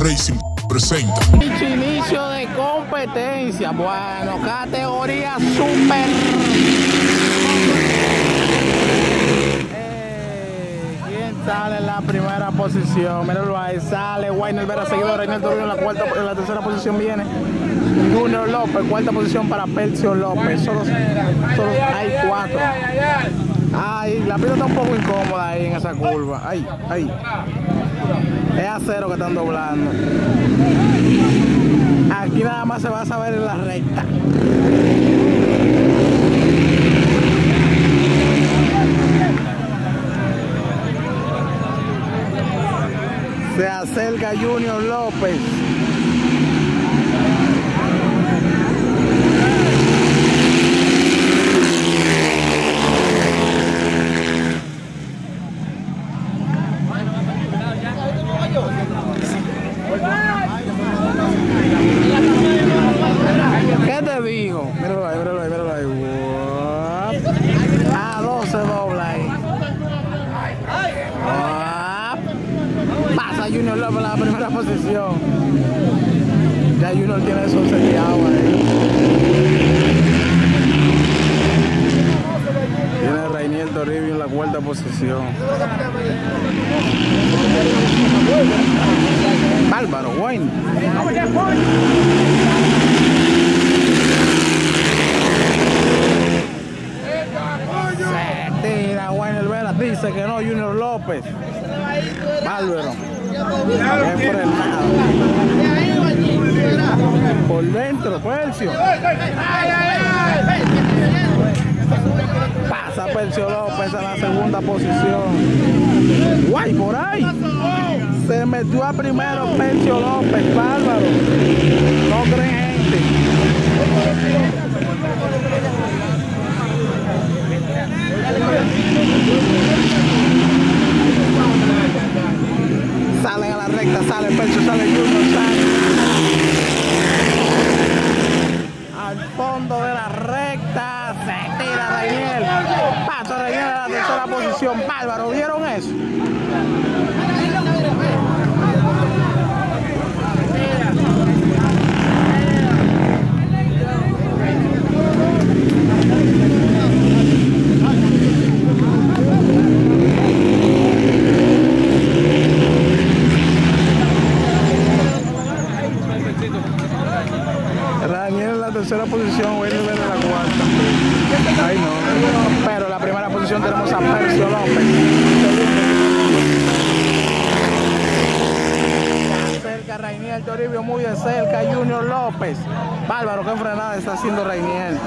Racing presenta. Inicio de competencia. Bueno, categoría super. Eh, ¿Quién sale en la primera posición? Míralo ahí, sale Wayner Vera, seguidor Reynel Torino en la cuarta, en la tercera posición viene Junior López, cuarta posición para Percio López. Solo. La pista está un poco incómoda ahí en esa curva. Ay, ay. Es acero que están doblando. Aquí nada más se va a saber en la recta. Se acerca Junior López. ¿Qué te digo? Míralo ahí, míralo ahí, míralo ahí. Guap. A dos se dobla ahí. Guap. Pasa Junior López en la primera posición. Ya Junior tiene eso seteado ahí. Tiene Rainiel Toribio en la cuarta posición. Bárbaro, Wayne. Se tira Wayne Vera, dice que no, Junior López. Bárbaro. Frenado. Por dentro, Percio. Pasa Percio López a la segunda posición. Guay, por ahí. Se metió a primero Percio López, bárbaro. No creen gente. Salen a la recta, sale Percio, sale Junior, sale. Al fondo de la se tira Reiniel. Pasa Reiniel a la tercera posición. Bárbaro, ¿vieron eso? Daniel en la tercera posición, Wayne en la cuarta. Ay no. Pero la primera posición tenemos a Percio López. Se acerca Rainiel Toribio muy de cerca, Junior López. Bárbaro, qué frenada está haciendo Rainiel.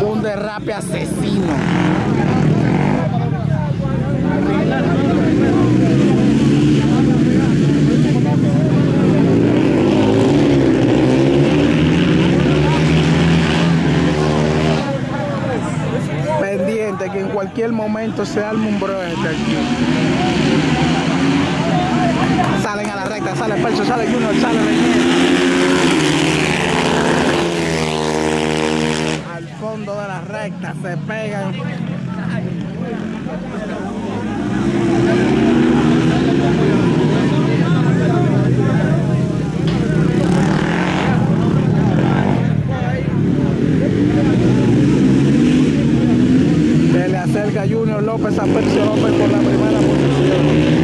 Un derrape asesino. En cualquier momento se arme un brote. Salen a la recta, sale Percio, sale Junior, sale. Al fondo de la recta se pegan. Se le Junior López a Percio López por la primera posición.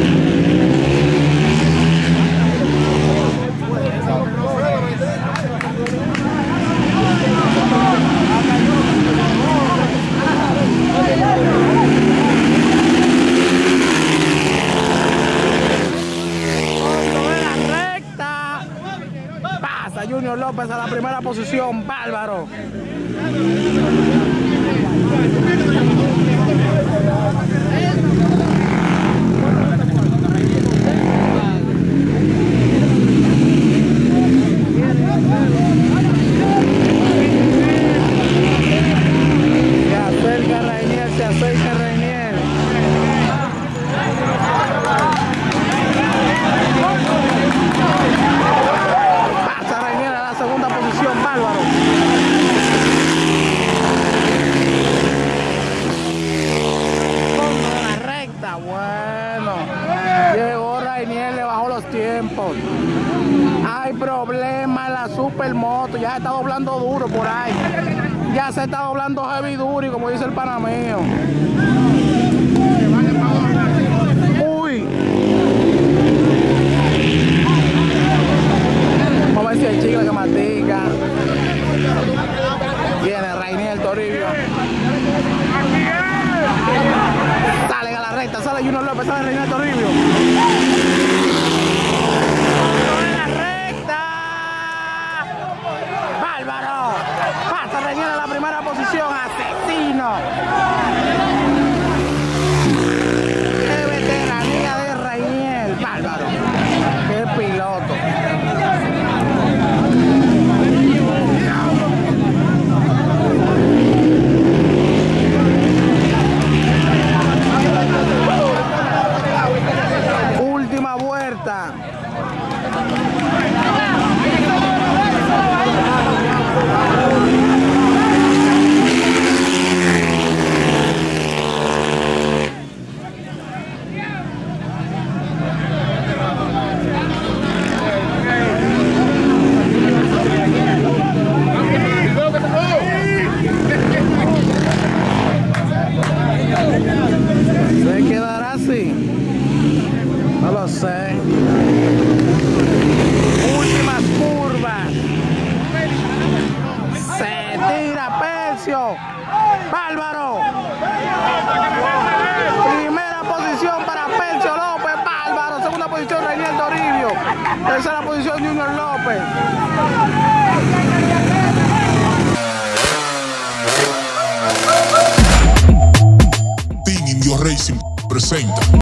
Junior López a la primera posición. Bárbaro. Se Llegó Rainier, le bajó los tiempos. Hay problema en la supermoto, ya se está doblando duro por ahí. Ya se está doblando heavy duro y como dice el panameo. uno lo ha pasado. posición Daniel Toribio. Tercera posición Junior López. Team Indio Racing presenta.